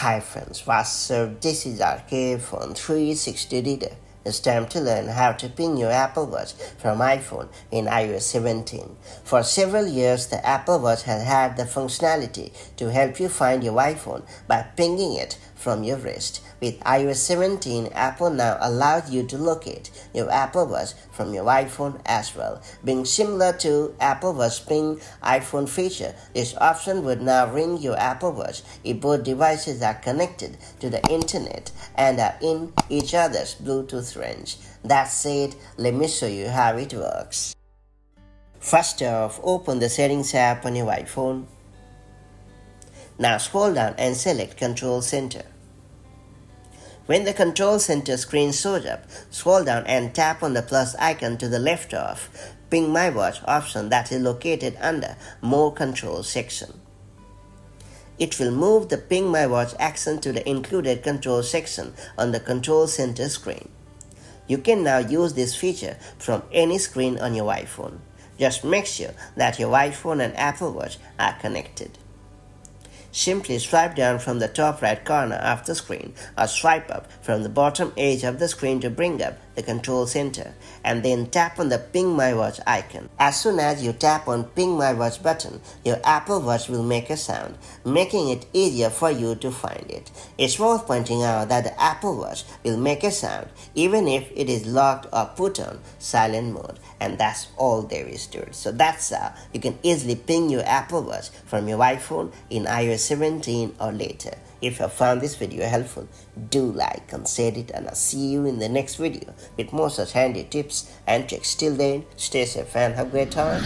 Hi friends, what's up? This is Arcade Phone 360 Reader. It's time to learn how to ping your Apple Watch from iPhone in iOS 17. For several years, the Apple Watch has had the functionality to help you find your iPhone by pinging it from your wrist. With iOS 17, Apple now allows you to locate your Apple Watch from your iPhone as well. Being similar to Apple Watch Ping iPhone feature, this option would now ring your Apple Watch if both devices are connected to the internet and are in each other's Bluetooth range. That said, let me show you how it works. First off, open the Settings app on your iPhone. Now scroll down and select Control Center. When the Control Center screen shows up, scroll down and tap on the plus icon to the left of Ping My Watch option that is located under More Controls section. It will move the Ping My Watch action to the included control section on the Control Center screen. You can now use this feature from any screen on your iPhone. Just make sure that your iPhone and Apple Watch are connected. Simply swipe down from the top right corner of the screen or swipe up from the bottom edge of the screen to bring up the control center and then tap on the Ping My Watch icon. As soon as you tap on Ping My Watch button, your Apple Watch will make a sound, making it easier for you to find it. It's worth pointing out that the Apple Watch will make a sound even if it is locked or put on silent mode and that's all there is to it. So that's how you can easily ping your Apple Watch from your iPhone in iOS 17 or later. If you found this video helpful, do like and share it and I'll see you in the next video with more such handy tips and tricks. Till then, stay safe and have a great time.